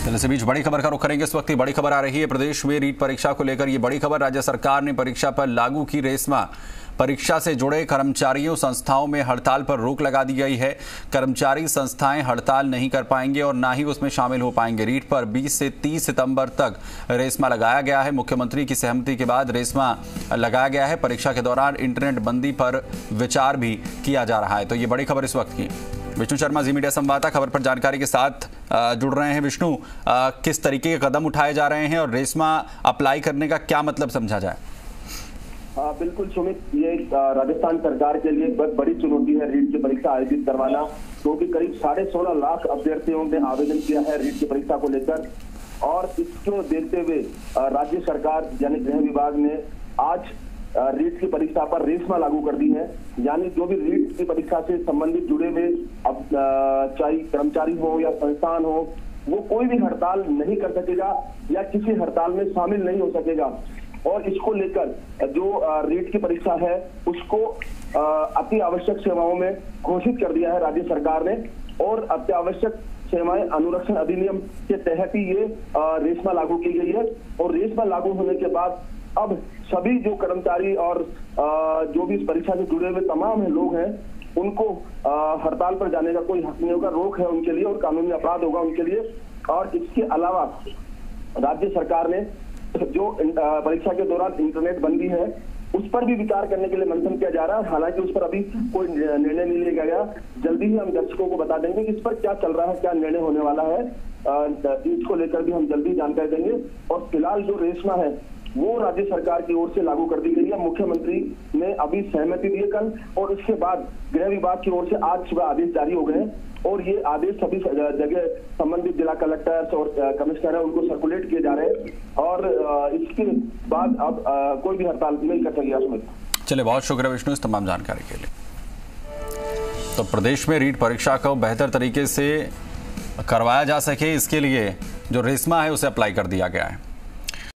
चलिए इस बीच बड़ी खबर का रुख करेंगे। इस वक्त बड़ी खबर आ रही है। प्रदेश में रीट परीक्षा को लेकर ये बड़ी खबर। राज्य सरकार ने परीक्षा पर लागू की रेशमा। परीक्षा से जुड़े कर्मचारियों, संस्थाओं में हड़ताल पर रोक लगा दी गई है। कर्मचारी संस्थाएँ हड़ताल नहीं कर पाएँगे और ना ही उसमें शामिल हो पाएँगे। रीट पर 20 से 30 सितंबर तक रेशमा लगाया गया है। मुख्यमंत्री की सहमति के बाद रेशमा लगाया गया है। परीक्षा के दौरान इंटरनेट बंदी पर विचार भी किया जा रहा है। तो ये बड़ी खबर इस वक्त की। विष्णु शर्मा, जी मीडिया संवाददाता, खबर पर जानकारी के साथ जुड़ रहे हैं विष्णु किस तरीके के कदम उठाए जा रहे हैं और रेशमा अप्लाई करने का क्या मतलब समझा जाए? आ, बिल्कुल सुमित ये राजस्थान सरकार के लिए बहुत बड़ी चुनौती है रीट की परीक्षा आयोजित करवाना क्योंकि तो करीब साढ़े सोलह लाख अभ्यर्थियों ने आवेदन किया है रीट की परीक्षा को लेकर। और इसको देखते हुए राज्य सरकार यानी गृह विभाग ने आज रीट की परीक्षा पर रेशमा लागू कर दी है। यानी जो भी रीट की परीक्षा से संबंधित जुड़े हुए अब चाहे कर्मचारी हो या संस्थान हो, वो कोई भी हड़ताल नहीं कर सकेगा या किसी हड़ताल में शामिल नहीं हो सकेगा। और इसको लेकर जो रीट की परीक्षा है, उसको अति आवश्यक सेवाओं में घोषित कर दिया है राज्य सरकार ने। और अत्यावश्यक सेवाएँ अनुरक्षण अधिनियम के तहत ही ये रेशमा लागू की गई है। और रेशमा लागू होने के बाद अब सभी जो कर्मचारी और जो भी इस परीक्षा से जुड़े हुए तमाम है लोग हैं, उनको हड़ताल पर जाने का कोई हक नहीं होगा, रोक है उनके लिए और कानूनी अपराध होगा उनके लिए। और इसके अलावा राज्य सरकार ने जो परीक्षा के दौरान इंटरनेट बंदी है, उस पर भी विचार करने के लिए मंथन किया जा रहा है। हालाँकि उस पर अभी कोई निर्णय नहीं लिया गया। जल्दी ही हम दर्शकों को बता देंगे कि इस पर क्या चल रहा है, क्या निर्णय होने वाला है। इसको लेकर भी हम जल्दी जानकारी देंगे। और फ़िलहाल जो रेशमा है वो राज्य सरकार की ओर से लागू कर दी गई है। मुख्यमंत्री ने अभी सहमति दी है कल, और उसके बाद गृह विभाग की ओर से आज सुबह आदेश जारी हो गए और ये आदेश सभी जगह संबंधित जिला कलेक्टर और कमिश्नर है, उनको सर्कुलेट किए जा रहे हैं, और इसके बाद अब कोई भी हड़ताल नहीं कर सकेगा सुमित चलिए, बहुत शुक्रिया विष्णु इस तमाम जानकारी के लिए। तो प्रदेश में रीट परीक्षा को बेहतर तरीके से करवाया जा सके इसके लिए जो रेशमा है, उसे अप्लाई कर दिया गया है।